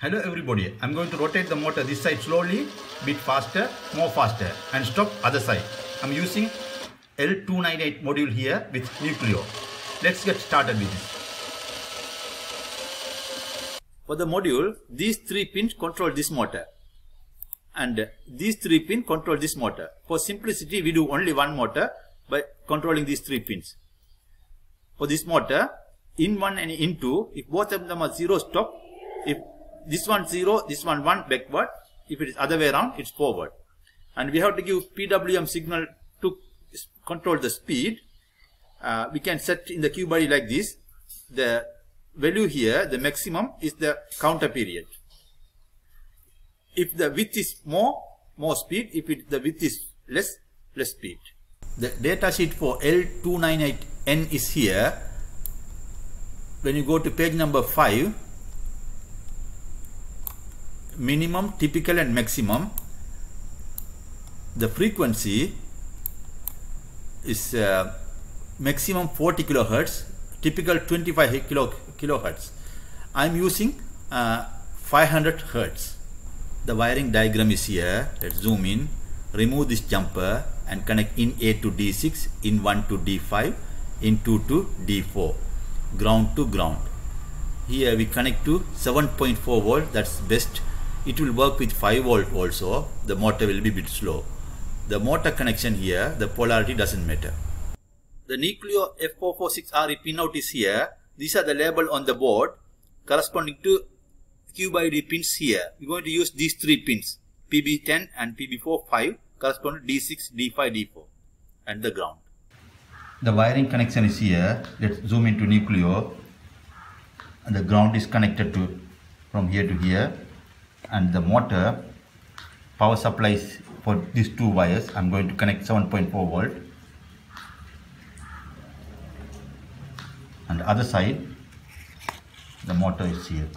Hello everybody, I'm going to rotate the motor this side slowly, bit faster, more faster and stop other side. I'm using L298 module here with Nucleo. Let's get started with this. For the module, these three pins control this motor and these three pins control this motor. For simplicity, we do only one motor by controlling these three pins. For this motor, in 1 and in 2, if both of them are 0, stop. If this one 0, this one 1, backward. If it is other way around, it's forward. And we have to give PWM signal to control the speed. Uh, we can set in the CubeIDE like this. The value here, the maximum, is the counter period. If the width is more, more speed. If it, the width is less, less speed. The data sheet for L298N is here. When you go to page number 5, minimum, typical and maximum, the frequency is uh, maximum 40 kilohertz, typical 25 kilo, kilohertz. I'm using uh, 500 hertz. The wiring diagram is here. Let's zoom in. Remove this jumper and connect in A to D6, in 1 to D5, in 2 to D4, ground to ground. Here we connect to 7.4 volt, that's best. It will work with 5 volt also, the motor will be bit slow. The motor connection here, the polarity doesn't matter. The Nucleo F446RE pinout is here. These are the label on the board corresponding to CubeIDE pins here. We're going to use these three pins, PB10 and PB45 correspond to D6, D5, D4 and the ground. The wiring connection is here. Let's zoom into Nucleo. And the ground is connected to from here to here and the motor power supplies for these two wires. I'm going to connect 7.4 volt and the other side the motor is here.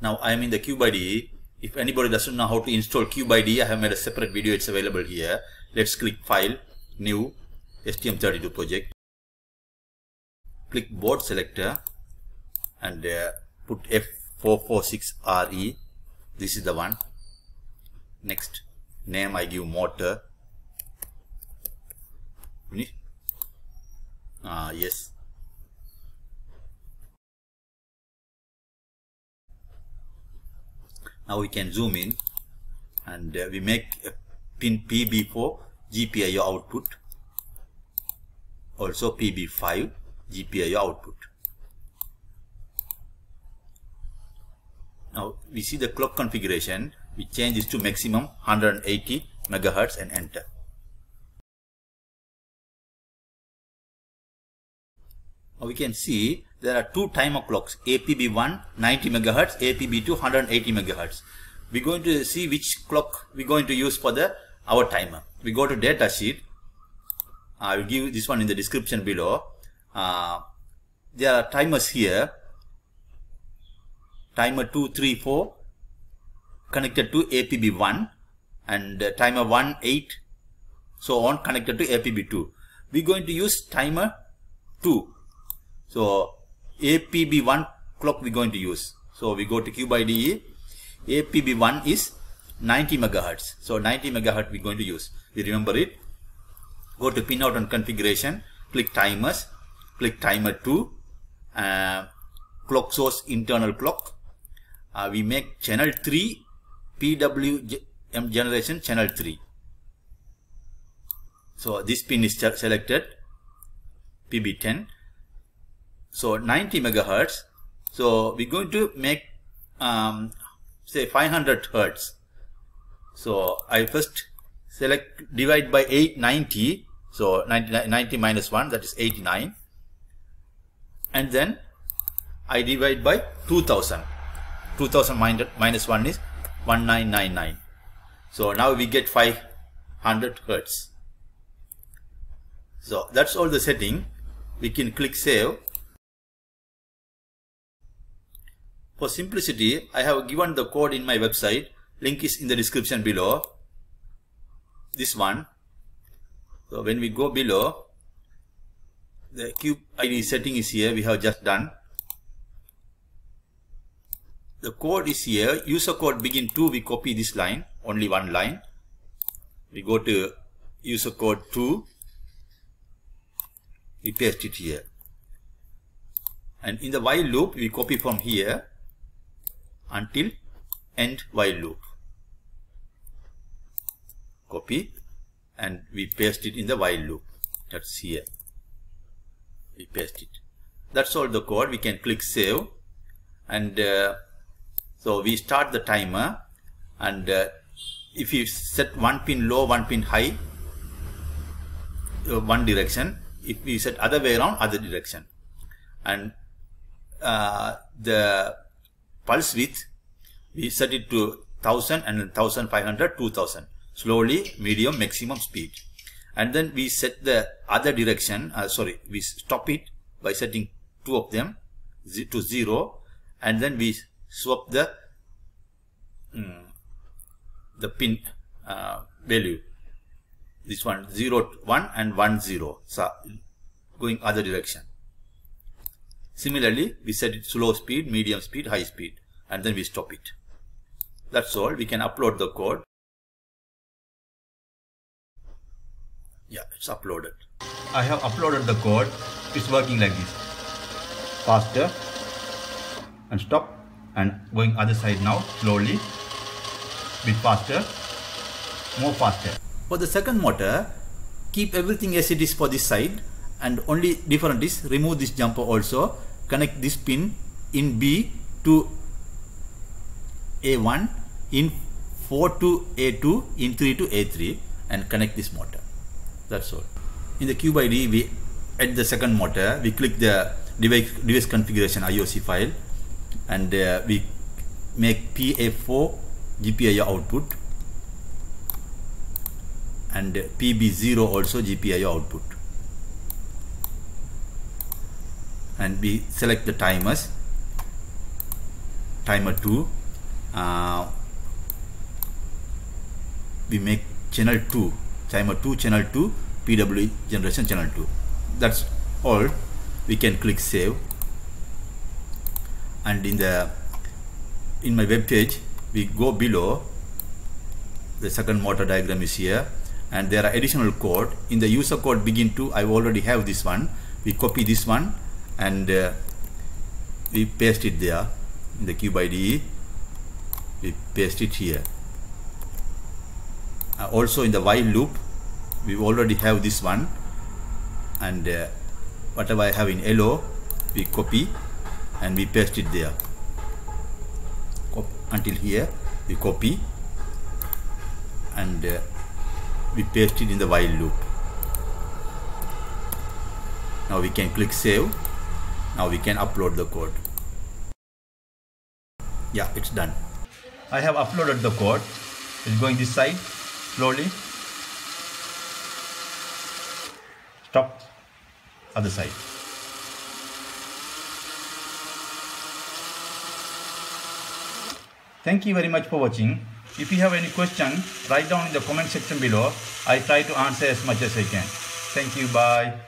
Now I am in the CubeIDE if anybody doesn't know how to install CubeIDE, I have made a separate video, it's available here. Let's click File, New, STM32 project. Click Board Selector and uh, put F446RE. This is the one. Next, name I give motor. Ah, yes. Now we can zoom in and uh, we make pin PB4 GPIO output. Also PB5 GPIO output. Now we see the clock configuration. We change this to maximum 180 megahertz and enter. Now we can see there are two timer clocks APB1 90 megahertz APB2 180 megahertz we're going to see which clock we're going to use for the our timer we go to data sheet I will give this one in the description below uh, there are timers here timer 2 3 4 connected to APB1 and uh, timer 1 8 so on connected to APB2 we're going to use timer 2 so APB1 clock we're going to use. So we go to CubeIDE. APB1 is 90 megahertz. So 90 megahertz we're going to use. We remember it. Go to pinout and configuration. Click timers. Click timer 2. Uh, clock source internal clock. Uh, we make channel 3 PWM generation channel 3. So this pin is selected. PB10 so 90 megahertz. So we're going to make um, say 500 hertz. So I first select divide by 890 so 90, 90 minus 1 that is 89 and then I divide by 2000 2000 minus 1 is 1999 so now we get 500 hertz so that's all the setting we can click save For simplicity, I have given the code in my website. Link is in the description below. This one. So when we go below, the cube ID setting is here. We have just done. The code is here. User code begin 2 we copy this line only one line. We go to user code 2 we paste it here. And in the while loop we copy from here until end while loop. Copy and we paste it in the while loop. That's here. We paste it. That's all the code. We can click save. And uh, so we start the timer and uh, if you set one pin low one pin high uh, one direction. If we set other way around other direction. And uh, the pulse width we set it to 1000 and 1500 2000 slowly medium maximum speed. And then we set the other direction uh, sorry we stop it by setting two of them to zero. And then we swap the um, the pin uh, value. This one 0 1 and 1 0 so going other direction. Similarly we set it slow speed medium speed high speed and then we stop it. That's all. We can upload the code. Yeah it's uploaded. I have uploaded the code. It's working like this. Faster. And stop and going other side now slowly bit faster more faster. For the second motor keep everything as it is for this side and only different is remove this jumper also connect this pin in B to A1 in 4 to A2 in 3 to A3 and connect this motor. That's all. In the ID we add the second motor we click the device, device configuration IOC file and uh, we make PA4 GPIO output. And PB0 also GPIO output. And we select the timers. Timer 2 uh, we make channel 2 timer 2 channel 2 PW generation channel 2 that's all. We can click save and in the in my web page we go below. The second motor diagram is here. And there are additional code. In the user code begin to I already have this one. We copy this one and uh, we paste it there. In the CubeIDE we paste it here. Uh, also in the while loop we already have this one. And uh, whatever I have in yellow we copy and we paste it there. Until here we copy and uh, we paste it in the while loop. Now we can click save. Now we can upload the code. Yeah it's done. I have uploaded the code. It's going this side slowly. Stop other side Thank you very much for watching. If you have any question, write down in the comment section below. I try to answer as much as I can. Thank you. Bye.